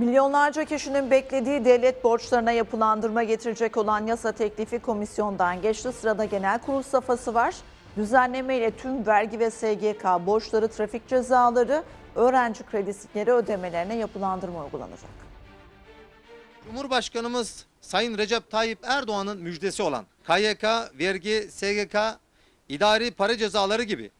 Milyonlarca kişinin beklediği devlet borçlarına yapılandırma getirecek olan yasa teklifi komisyondan geçti. Sırada genel kurul safhası var. Düzenleme ile tüm vergi ve SGK borçları, trafik cezaları, öğrenci kredisileri ödemelerine yapılandırma uygulanacak. Cumhurbaşkanımız Sayın Recep Tayyip Erdoğan'ın müjdesi olan KYK, vergi, SGK, idari para cezaları gibi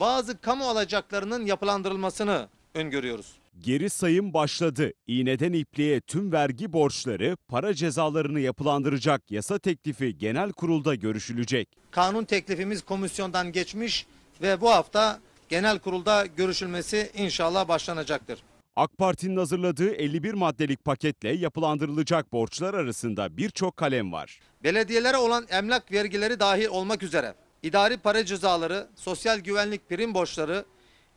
bazı kamu alacaklarının yapılandırılmasını öngörüyoruz. Geri sayım başladı. İğneden ipliğe tüm vergi borçları, para cezalarını yapılandıracak yasa teklifi genel kurulda görüşülecek. Kanun teklifimiz komisyondan geçmiş ve bu hafta genel kurulda görüşülmesi inşallah başlanacaktır. AK Parti'nin hazırladığı 51 maddelik paketle yapılandırılacak borçlar arasında birçok kalem var. Belediyelere olan emlak vergileri dahil olmak üzere idari para cezaları, sosyal güvenlik prim borçları,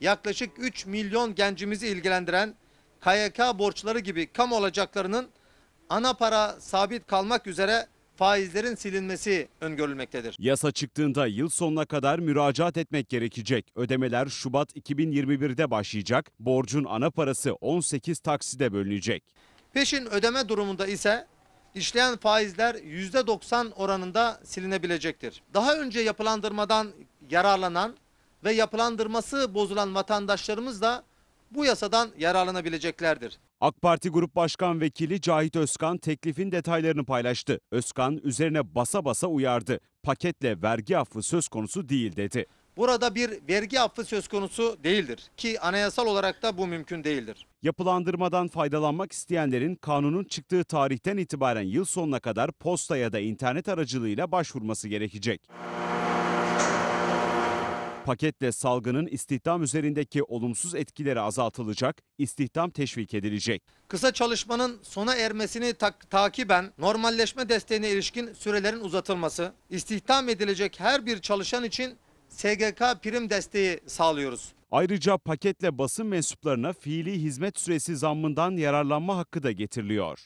yaklaşık 3 milyon gencimizi ilgilendiren KYK borçları gibi kamu alacaklarının ana para sabit kalmak üzere faizlerin silinmesi öngörülmektedir. Yasa çıktığında yıl sonuna kadar müracaat etmek gerekecek. Ödemeler Şubat 2021'de başlayacak. Borcun ana parası 18 takside bölünecek. Peşin ödeme durumunda ise işleyen faizler %90 oranında silinebilecektir. Daha önce yapılandırmadan yararlanan ve yapılandırması bozulan vatandaşlarımız da bu yasadan yararlanabileceklerdir. AK Parti Grup Başkan Vekili Cahit Özkan teklifin detaylarını paylaştı. Özkan üzerine basa basa uyardı. Paketle vergi affı söz konusu değil dedi. Burada bir vergi affı söz konusu değildir ki anayasal olarak da bu mümkün değildir. Yapılandırmadan faydalanmak isteyenlerin kanunun çıktığı tarihten itibaren yıl sonuna kadar posta ya da internet aracılığıyla başvurması gerekecek. Paketle salgının istihdam üzerindeki olumsuz etkileri azaltılacak, istihdam teşvik edilecek. Kısa çalışmanın sona ermesini tak- takiben normalleşme desteğine ilişkin sürelerin uzatılması, istihdam edilecek her bir çalışan için SGK prim desteği sağlıyoruz. Ayrıca paketle basın mensuplarına fiili hizmet süresi zammından yararlanma hakkı da getiriliyor.